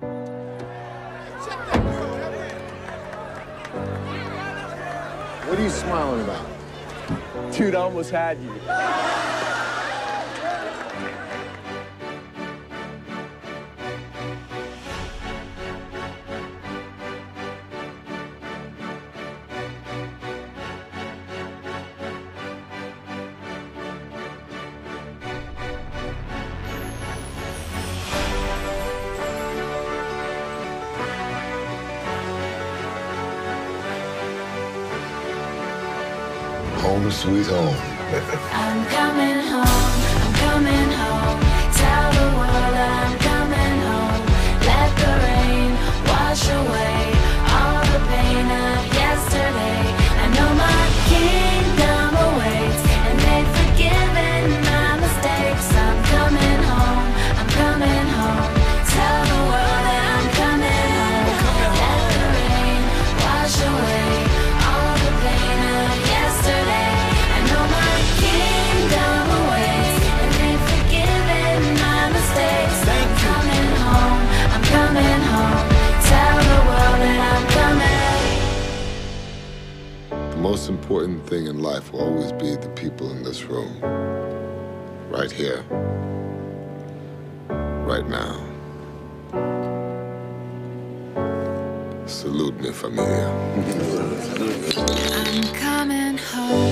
What are you smiling about? Dude, I almost had you. Home sweet home. I'm coming home. I'm coming home. most important thing in life will always be the people in this room. Right here. Right now. Salute me, familia. I'm coming home.